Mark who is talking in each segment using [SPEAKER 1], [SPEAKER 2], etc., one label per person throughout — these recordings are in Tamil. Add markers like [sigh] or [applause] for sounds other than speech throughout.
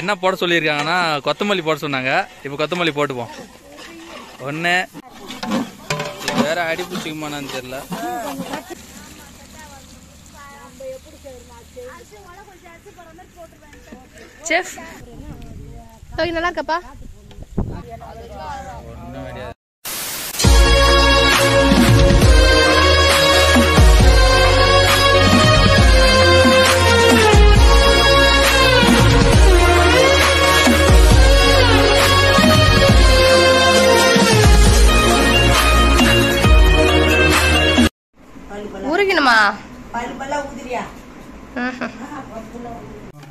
[SPEAKER 1] என்ன போட சொல்லியிருக்காங்கன்னா கொத்தமல்லி போட சொன்னாங்க. இப்போ கொத்தமல்லி போட்டுப்போம். ஒன்று வேற அடி பிடிச்சிக்குமான்னு தெரியல.
[SPEAKER 2] செஃப். நல்லா இருக்கப்பா.
[SPEAKER 1] ஒன்றும் கிடையாது.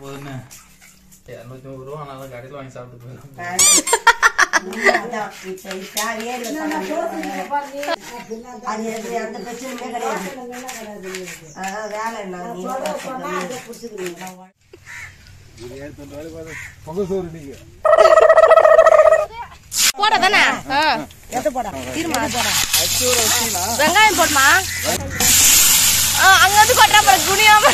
[SPEAKER 1] போதுன்னு இரநூத்தி முப்பது ரூபா கடையில் வாங்கி சாப்பிட்டு
[SPEAKER 2] வெங்காயம் போடுமா? அங்க வந்து கொட்டுறா குனியாம.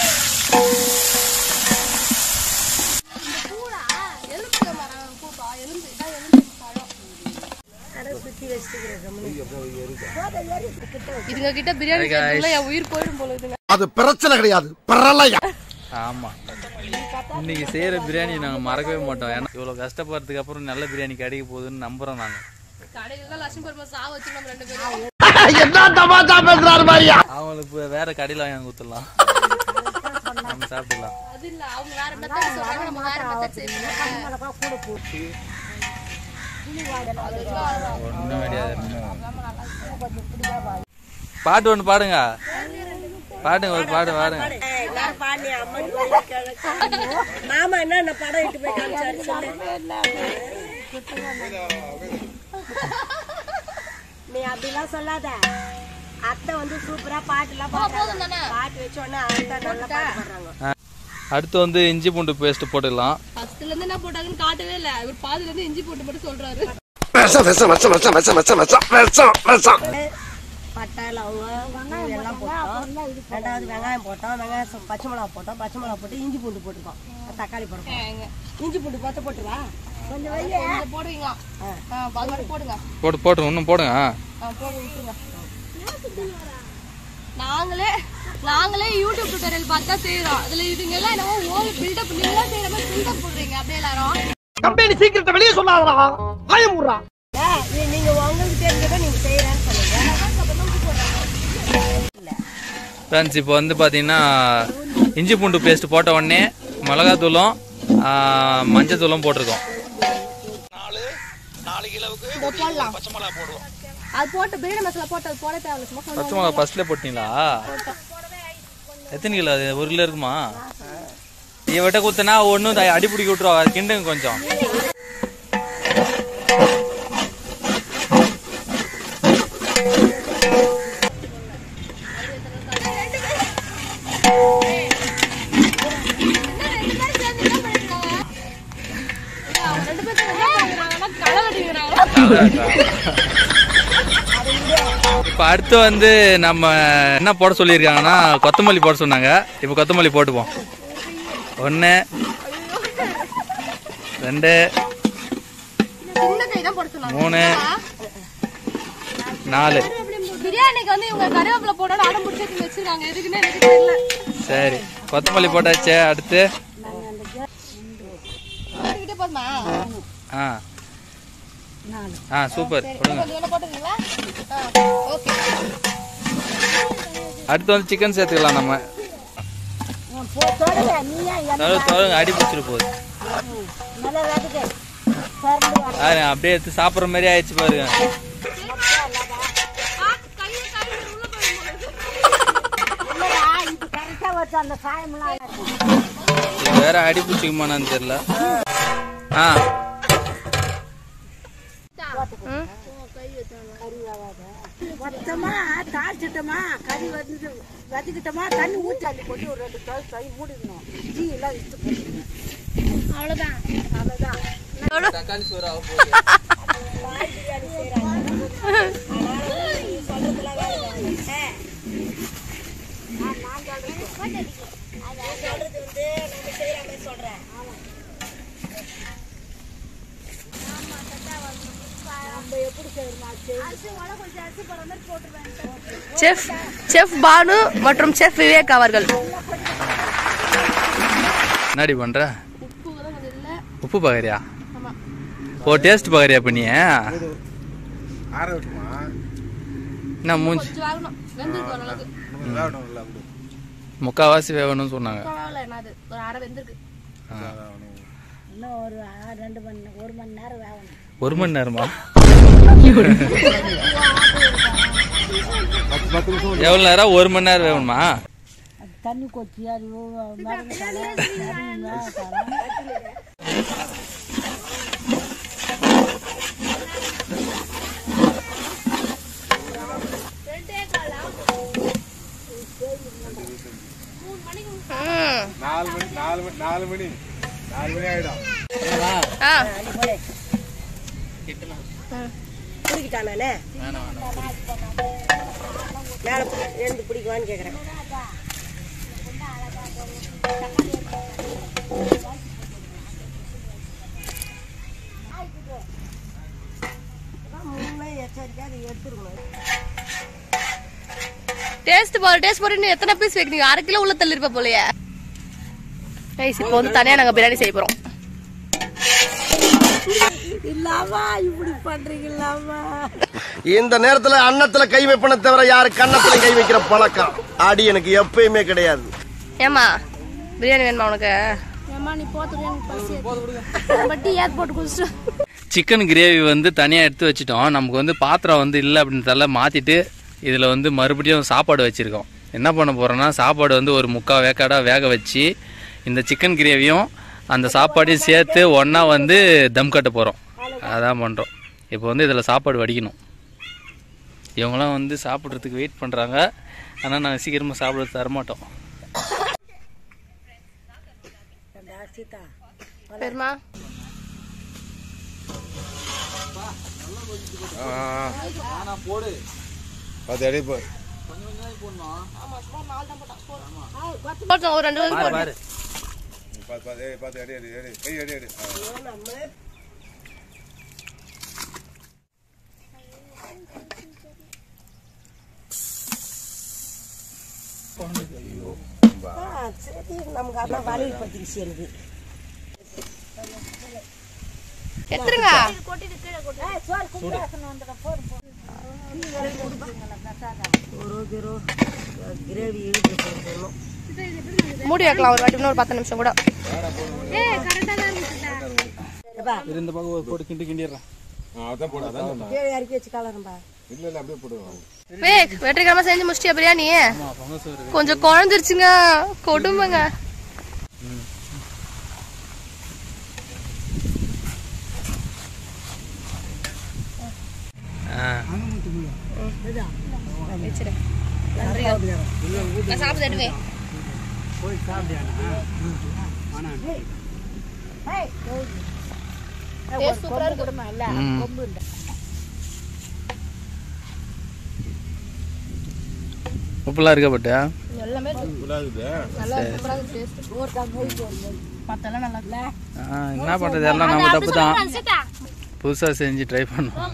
[SPEAKER 2] இதுங்க கிட்ட பிரியாணி என் உயிர் போயிடும் போல இதுங்க.
[SPEAKER 3] அது பிரச்சனை கிடையாது. பிரளயம்.
[SPEAKER 1] ஆமா. இன்னைக்கு செய்யற பிரியாணி நாங்க மறக்கவே மாட்டோம். ஏன்னா இவ்வளவு கஷ்டப்படுறதுக்கு அப்புறம் நல்ல பிரியாணி கிடைக்க போகுதுன்னு நம்புறோம் நாங்க.
[SPEAKER 2] கடையில லட்சுமி பெருமா சா வச்சு நம்ம ரெண்டு பேரும். [laughs]
[SPEAKER 3] என்ன தமாஷா பேசுறாரு மாதிரியா
[SPEAKER 1] அவங்களுக்கு வேற கடையில வாங்கி கொடுத்துடலாம் நம்ம சாப்பிடலாம் ஒன்றும் கிடையாது பாட்டு ஒன்று பாடுங்க. பாடுங்க ஒரு பாடு பாடுங்க.
[SPEAKER 4] மாமா என்ன படம் இட்டு போய் நீ அப்படிலாம் சொல்லாத. அத்தை வந்து சூப்பரா பாட்டுலாம் பாடுறாங்க. பாட்டு வச்சோன்னா அத்தை நல்லா பாடுறாங்க.
[SPEAKER 1] அடுத்து வந்து இஞ்சி பூண்டு பேஸ்ட் போட்டுடலாம்.
[SPEAKER 2] ஃபர்ஸ்ட்ல இருந்து என்ன போட்டாங்கன்னு காட்டவே இல்ல. இவர் பாதில இருந்து இஞ்சி போட்டு மட்டும் சொல்றாரு.
[SPEAKER 3] விஷம் விஷம் விஷம் விஷம் விஷம் விஷம் விஷம் விஷம் விஷம்
[SPEAKER 4] பட்டை லவங்கம் எல்லாம் போட்டோம். ரெண்டாவது வெங்காயம் போட்டோம். வெங்காயம் பச்சை மிளகா போட்டோம். பச்சை மிளகா போட்டு இஞ்சி பூண்டு போட்டுக்கோம். தக்காளி போடுறோம் இஞ்சி பூண்டு பார்த்து போட்டுருவா கொஞ்சம்
[SPEAKER 2] மட்டும் போடுங்க.
[SPEAKER 1] போட்டு போட்டு இன்னும் போடுங்க.
[SPEAKER 2] ஆ, போடு விட்டுருங்க. நாங்களே நாங்களே யூடியூப் டுட்டோரியல் பார்த்து தான் செய்யறோம் அதுல இதுங்க எல்லாம் என்னவோ ஓல் பில்டப் நீங்களா செய்யற மாதிரி பில்டப் போடுறீங்க அப்படியே எல்லாரும்.
[SPEAKER 3] கம்பெனி சீக்கிரத்தை வெளியே சொல்லாதடா.
[SPEAKER 4] ஏய், நீ- நீங்க உங்களுக்கு தெரிஞ்சதை நீங்க செய்யறேன்னு சொல்லுங்க.
[SPEAKER 1] ஃப்ரெண்ட்ஸ் இப்போ வந்து பார்த்தீங்கன்னா இஞ்சி பூண்டு பேஸ்ட் போட்ட உடனே மிளகாத்தூளும் ஆ, மஞ்சத்தூளும் போட்டிருக்கோம்.
[SPEAKER 2] இதோ போடலாம். அது போட்டு பிரியாணி மசாலா போட்டு அது போட தேவையில்ல சும்மா
[SPEAKER 1] பச்சை மிளகா ஃபர்ஸ்ட்ல போட்டீங்களா? எத்தனை கிலோ அது? ஒரு கிலோ இருக்குமா? இவட்ட குத்துனா ஒன்றும் அடி பிடிக்க விட்டுருவா. கிண்டுங்க கொஞ்சம்.
[SPEAKER 2] ரெண்டு
[SPEAKER 1] இப்போ அடுத்து வந்து நம்ம என்ன போட சொல்லியிருக்காங்கன்னா கொத்தமல்லி போட சொன்னாங்க. இப்போ கொத்தமல்லி போட்டுப்போம். ஒன்று ரெண்டு மூணு நாலு. சரி கொத்தமல்லி போட்டாச்சு அடுத்து. ஆ. ஆ சூப்பர். அடுத்து வந்து சிக்கன் சேர்த்துக்கலாம் நம்ம. அடி பிடிச்சிட்டு போகுது. அப்படியே எடுத்து சாப்பிட்ற மாதிரி ஆயிடுச்சு பாருங்க. வேற அடி பிடிச்சிக்குமான்னு தெரியல. ஆ.
[SPEAKER 4] வச்சுக்கிட்டோமா கறி வந்து வச்சுக்கிட்டோமா தண்ணி ஊற்றி அள்ளி போட்டு ஒரு ரெண்டு தோசை தாய் மூடிடணும். டீ எல்லாம் இட்டு போட்டு
[SPEAKER 2] அவ்வளோதான்
[SPEAKER 4] அவ்வளோதான்
[SPEAKER 1] தக்காளி சோறாக போகுது.
[SPEAKER 4] சொல்றது வந்து நம்ம செய்யற மாதிரி சொல்றேன்
[SPEAKER 2] செஃப் செஃப் பானு மற்றும் செஃப் விவேக் அவர்கள்.
[SPEAKER 1] என்னடி பண்ற? உப்பு பார்க்கறியா ஓ டேஸ்ட் பார்க்கறியா இப்ப நீ என்ன மூஞ்சி?
[SPEAKER 2] கொஞ்சம் வேகணும். வெந்திருக்கு ஓரளவுக்கு
[SPEAKER 5] வேகட்டும் இல்லை அப்படி
[SPEAKER 1] முக்காவாசி வேகணும்னு சொன்னாங்க.
[SPEAKER 2] ஒரு அரை வெந்திருக்கு.
[SPEAKER 4] இன்னும் ஒரு ரெண்டு மணி ஒரு மணி நேரம் வேகணும்.
[SPEAKER 1] ஒரு மணி நேரமா? எவ்வளவு நேரம்? ஒரு மணி நேரம் வேகணுமா
[SPEAKER 4] அது தண்ணி கொச்சி
[SPEAKER 5] நாலு மணி நாலு மணி நாலு மணி. நாலு மணி ஆயிடும்.
[SPEAKER 4] பிடிக்கிட்டானே மேலே எழுந்து பிடிக்குவான்னு கேட்குறேன்
[SPEAKER 2] டேஸ்ட் பாரு டேஸ்ட் இன்னும் எத்தனை பீஸ் வைக்கிறீங்க அரை கிலோ உள்ள தள்ளிருப்ப போலயே. இப்போ வந்து தனியா நாங்க பிரியாணி செய்ய
[SPEAKER 4] பண்றீங்களாமா
[SPEAKER 3] இந்த நேரத்துல அன்னத்துல கை வைப்பன தவிர யாரு கன்னத்துல கை வைக்கிற பழக்கம்? அடி எனக்கு எப்பயுமே கிடையாது.
[SPEAKER 2] ஏமா பிரியாணி வேணுமா உனக்கு?
[SPEAKER 1] சிக்கன் கிரேவி வந்து தனியாக எடுத்து வச்சிட்டோம். நமக்கு வந்து பாத்திரம் வந்து இல்லை அப்படின்றதால மாற்றிட்டு இதில் வந்து மறுபடியும் சாப்பாடு வச்சுருக்கோம். என்ன பண்ண போகிறோன்னா சாப்பாடு வந்து ஒரு முக்கால் வேக்காடாக வேக வச்சு இந்த சிக்கன் கிரேவியும் அந்த சாப்பாடையும் சேர்த்து ஒன்றா வந்து தம் கட்ட போகிறோம் அதான் பண்ணுறோம் இப்போ வந்து இதில் சாப்பாடு வடிக்கணும். இவங்களாம் வந்து சாப்பிட்றதுக்கு வெயிட் பண்ணுறாங்க ஆனால் நாங்கள் சீக்கிரமாக சாப்பிட தரமாட்டோம்.
[SPEAKER 2] பெருமா?
[SPEAKER 5] பத்து அடி போ.
[SPEAKER 2] போட்டோம் ஒரு ரெண்டு பேரும் போட்டோம்
[SPEAKER 5] பத்து பத்து ஏய், பத்து அடி அடி அடி கை அடி அடி ஆ.
[SPEAKER 4] சரி நமக்கு அதான் வலியில் பத்திரிச்சு எனக்கு
[SPEAKER 2] எடுத்துருங்க
[SPEAKER 4] ஒரு கிலோ கிரேவி இழுத்து போடணும்
[SPEAKER 2] மூடி வைக்கலாம் ஒரு வாட்டி இன்னொரு பத்து நிமிஷம் கூட.
[SPEAKER 1] இந்த பக்கம் போட்டு கிண்டி கிண்டிடுறேன்.
[SPEAKER 5] ஆ, அதான் போடு அதான் சொன்னேன்.
[SPEAKER 4] கிரேவி இறக்கி வச்சு கலரும்பா.
[SPEAKER 5] இல்ல இல்ல அப்படியே போடுவோம்
[SPEAKER 2] வேக் வெற்றிகரமா செஞ்சு முடிச்சிட்டியா பிரியாணி கொஞ்சம் குழஞ்சிருச்சுங்க கொடுமைங்க. நான் சாப்பிட்டு டேஸ்ட் சூப்பரா இருக்கு
[SPEAKER 1] உப்புலாம் இருக்க பட்டு
[SPEAKER 2] எல்லாமே
[SPEAKER 1] என்ன பண்ணுறது எல்லாம் நம்ம தப்பு தான் புதுசாக செஞ்சு ட்ரை பண்ணுவோம்.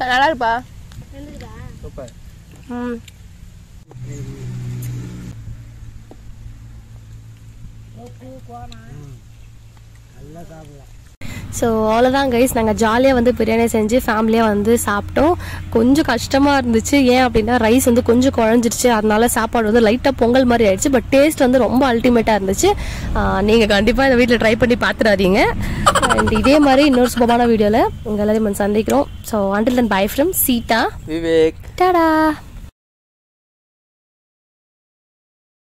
[SPEAKER 2] நல்லா இருப்பா?
[SPEAKER 1] சூப்பர்.
[SPEAKER 2] ம். ஸோ அவ்வளோதான் கைஸ் நாங்கள் ஜாலியாக வந்து பிரியாணி செஞ்சு ஃபேமிலியாக வந்து சாப்பிட்டோம். கொஞ்சம் கஷ்டமாக இருந்துச்சு. ஏன் அப்படின்னா ரைஸ் வந்து கொஞ்சம் குழஞ்சிருச்சு அதனால சாப்பாடு வந்து லைட்டாக பொங்கல் மாதிரி ஆயிடுச்சு. பட் டேஸ்ட் வந்து ரொம்ப அல்டிமேட்டாக இருந்துச்சு. நீங்கள் கண்டிப்பாக இந்த வீட்டில் ட்ரை பண்ணி பார்த்துடாதீங்க அண்ட் இதே மாதிரி இன்னொரு சுபமான வீடியோவில் உங்கள் எல்லாரையும் சந்திக்கிறோம். So until then bye from Seetha
[SPEAKER 1] Vivek.
[SPEAKER 2] Tata